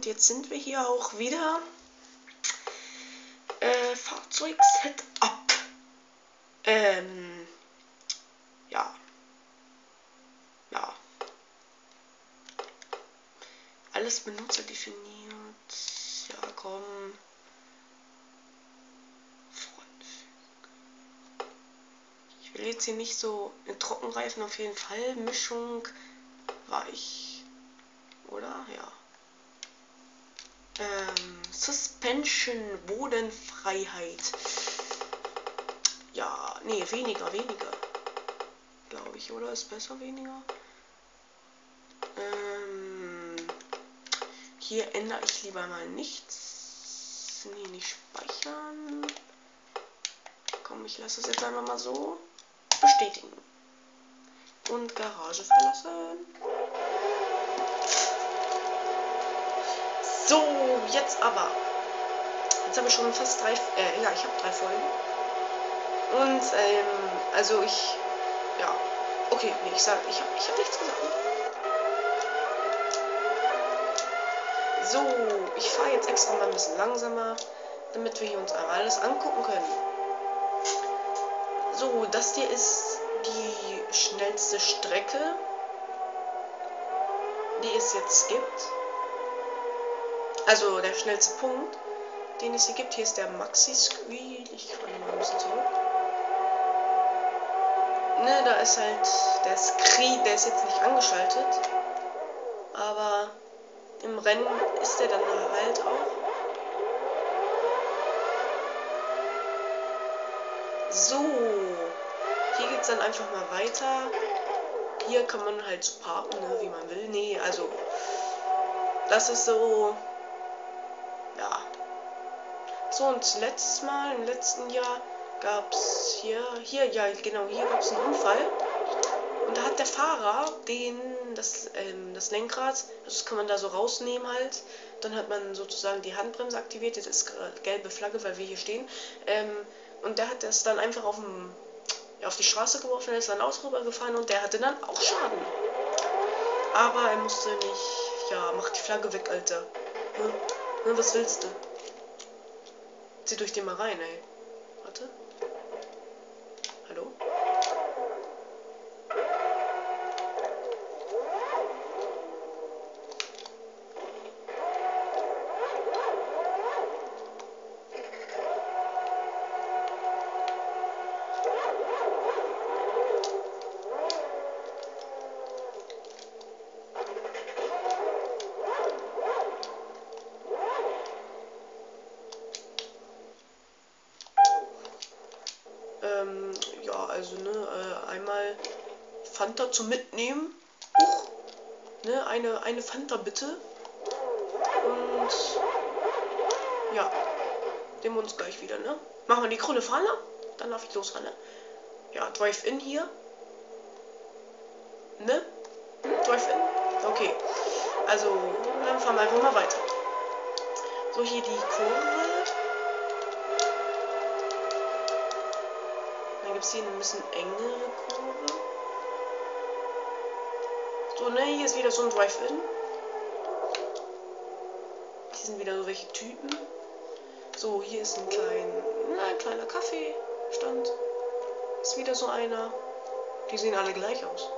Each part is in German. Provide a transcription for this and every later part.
Und jetzt sind wir hier auch wieder. Äh, Fahrzeug-Setup. Ähm, ja. Ja. Alles Benutzer definiert. Ja, komm. Ich will jetzt hier nicht so in Trockenreifen auf jeden Fall. Mischung weich. Oder? Ja. Ähm, Suspension, Bodenfreiheit. Ja, nee, weniger, weniger. Glaube ich, oder? Ist besser weniger? Ähm, hier ändere ich lieber mal nichts. Nee, nicht speichern. Komm, ich lasse es jetzt einfach mal so. Bestätigen. Und Garage verlassen. So, jetzt aber. Jetzt habe ich schon fast drei, äh, ja, ich habe drei Folgen. Und, ähm, also ich, ja, okay, nee, ich sag, ich habe ich hab nichts gesagt. So, ich fahre jetzt extra mal ein bisschen langsamer, damit wir hier uns einmal alles angucken können. So, das hier ist die schnellste Strecke, die es jetzt gibt. Also der schnellste Punkt, den es hier gibt. Hier ist der Maxi Squeal. Ich fahre mal ein bisschen zurück. Ne, da ist halt der Scree, der ist jetzt nicht angeschaltet. Aber im Rennen ist der dann halt auch. So, hier geht es dann einfach mal weiter. Hier kann man halt so parken, ne, wie man will. Nee, also das ist so. So, und letztes Mal, im letzten Jahr, gab es hier, hier, ja, genau, hier gab es einen Unfall. Und da hat der Fahrer den, das, ähm, das Lenkrad, das kann man da so rausnehmen halt. Dann hat man sozusagen die Handbremse aktiviert. Jetzt ist gelbe Flagge, weil wir hier stehen. Ähm, und der hat das dann einfach auf, dem, ja, auf die Straße geworfen, er ist dann aus rübergefahren und der hatte dann auch Schaden. Aber er musste nicht, ja, mach die Flagge weg, Alter. Hm? Na, was willst du? Zieh durch den mal rein, ey. Warte. Hallo? Ähm, ja, also, ne, äh, einmal Fanta zum Mitnehmen. Huch. Ne, eine, eine Fanta bitte. Und ja, sehen wir uns gleich wieder, ne? Machen wir die Krone Fahne, dann darf ich losfahren, ne? Ja, Drive-In hier. Ne? Drive-In? Okay. Also, dann fahren wir einfach mal weiter. So, hier die Kurve. gibt es hier ein bisschen engere Kurve. So, ne, hier ist wieder so ein Drive-In. Hier sind wieder so welche Typen. So, hier ist ein, klein, na, ein kleiner Kaffeestand. Ist wieder so einer. Die sehen alle gleich aus.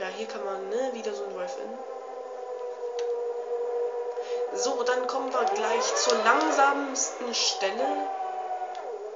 Ja, hier kann man, ne, wieder so ein Drive-In. So, dann kommen wir gleich zur langsamsten Stelle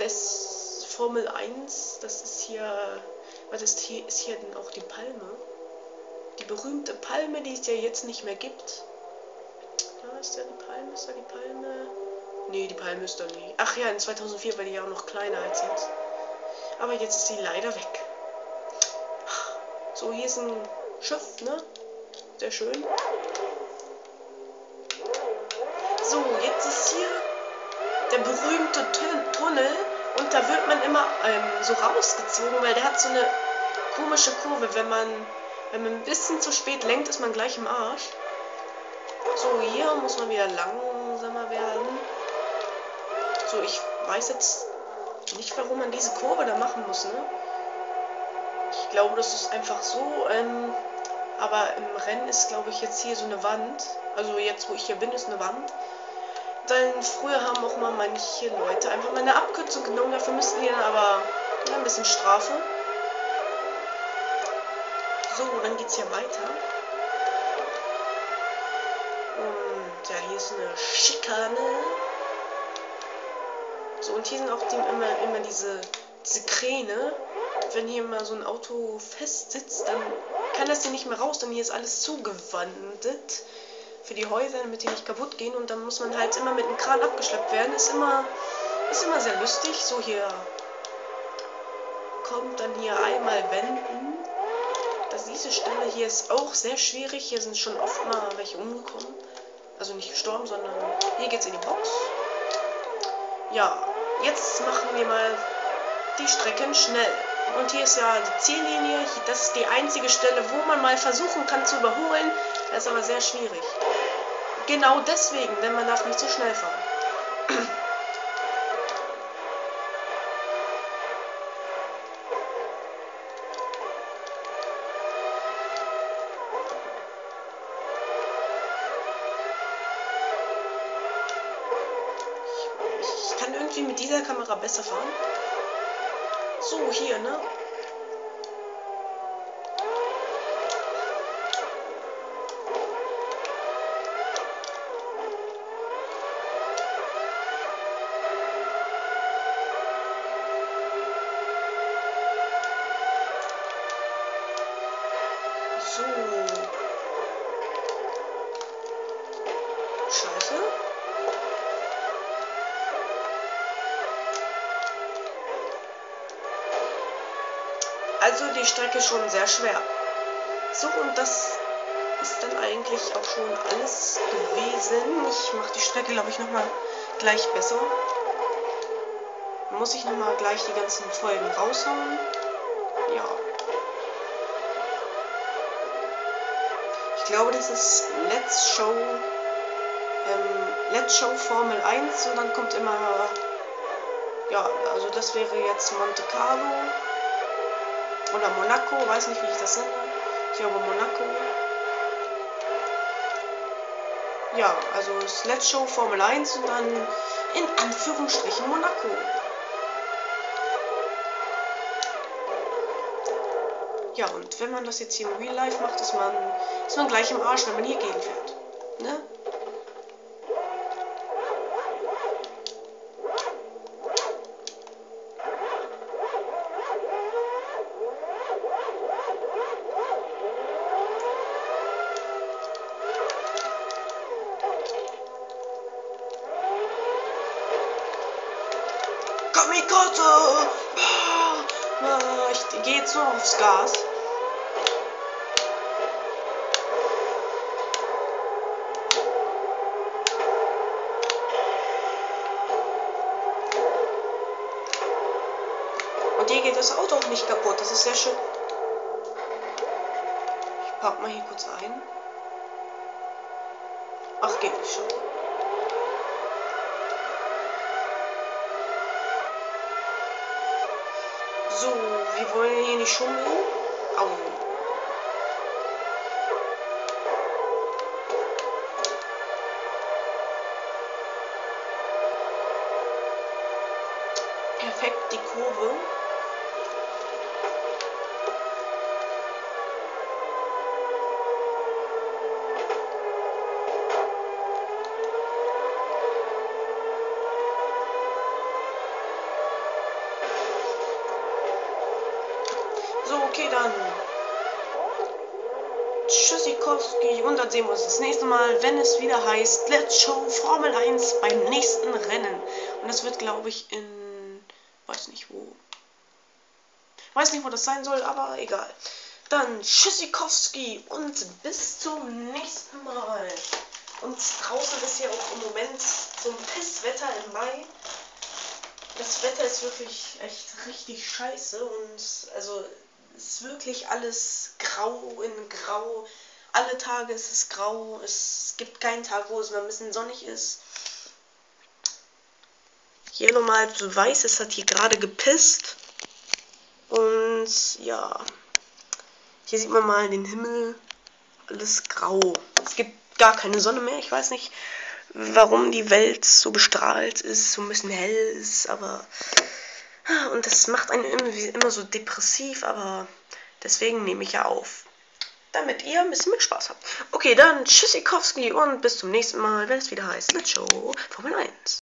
des Formel 1, das ist hier, was ist hier, ist hier denn auch die Palme? Berühmte Palme, die es ja jetzt nicht mehr gibt. Da ist ja die Palme, ist da die Palme? Nee, die Palme ist da nie. Ach ja, in 2004 war die ja auch noch kleiner als jetzt. Aber jetzt ist sie leider weg. So, hier ist ein Schiff, ne? Sehr schön. So, jetzt ist hier der berühmte Tunnel und da wird man immer ähm, so rausgezogen, weil der hat so eine komische Kurve. Wenn man, wenn man ein bisschen zu spät lenkt, ist man gleich im Arsch. So, hier muss man wieder langsamer werden. So, ich weiß jetzt nicht, warum man diese Kurve da machen muss, ne? Ich glaube, das ist einfach so, ähm, Aber im Rennen ist, glaube ich, jetzt hier so eine Wand. Also jetzt, wo ich hier bin, ist eine Wand. Denn früher haben auch mal manche Leute einfach mal eine Abkürzung genommen. Dafür müssten die dann aber ja, ein bisschen Strafe. So, dann geht's hier weiter. Und ja, hier ist eine Schikane. So, und hier sind auch immer, immer diese, diese Kräne. Wenn hier mal so ein Auto fest sitzt, dann kann das hier nicht mehr raus, denn hier ist alles zugewandet für die Häuser, damit die nicht kaputt gehen. Und dann muss man halt immer mit einem Kran abgeschleppt werden. Ist immer, ist immer sehr lustig. So, hier kommt dann hier einmal wenden. Das, diese Stelle hier ist auch sehr schwierig. Hier sind schon oft mal welche umgekommen. Also nicht gestorben, sondern hier geht's in die Box. Ja, jetzt machen wir mal die Strecken schnell. Und hier ist ja die Ziellinie. Das ist die einzige Stelle, wo man mal versuchen kann zu überholen. Das ist aber sehr schwierig. Genau deswegen, denn man darf nicht zu so schnell fahren. Irgendwie mit dieser Kamera besser fahren. So, hier, ne? So. Scheiße. Also die Strecke schon sehr schwer. So, und das ist dann eigentlich auch schon alles gewesen. Ich mache die Strecke, glaube ich, nochmal gleich besser. Muss ich nochmal gleich die ganzen Folgen raushauen. Ja. Ich glaube, das ist Let's Show ähm, Let's Show Formel 1 und dann kommt immer ja, also das wäre jetzt Monte Carlo oder Monaco, weiß nicht, wie ich das nenne. Ich glaube Monaco. Ja, also Let's Show Formel 1 und dann in Anführungsstrichen Monaco. Ja, und wenn man das jetzt hier im Real Life macht, ist man, ist man gleich im Arsch, wenn man hier gegen fährt. Ne? Kamikaze! Ah, ich gehe jetzt nur aufs Gas. Und hier geht das Auto auch nicht kaputt. Das ist sehr schön. Ich pack mal hier kurz ein. Ach, geht nicht schon. So, wir wollen hier nicht schummeln. Au. Perfekt die Kurve. Okay, dann. Tschüssikowski und dann sehen wir uns das nächste Mal, wenn es wieder heißt Let's Show Formel 1 beim nächsten Rennen. Und das wird, glaube ich, in. weiß nicht wo. Weiß nicht, wo das sein soll, aber egal. Dann Tschüssikowski und bis zum nächsten Mal. Und draußen ist ja auch im Moment so ein Pisswetter im Mai. Das Wetter ist wirklich echt richtig scheiße und also ist wirklich alles grau in grau. Alle Tage ist es grau. Es gibt keinen Tag, wo es mal ein bisschen sonnig ist. Hier nochmal zu weiß, es hat hier gerade gepisst. Und ja, hier sieht man mal den Himmel. alles grau. Es gibt gar keine Sonne mehr. Ich weiß nicht, warum die Welt so bestrahlt ist, so ein bisschen hell ist, aber. Und das macht einen irgendwie immer so depressiv, aber deswegen nehme ich ja auf. Damit ihr ein bisschen mit Spaß habt. Okay, dann Tschüssikowski und bis zum nächsten Mal, wenn es wieder heißt Let's Show Formel 1.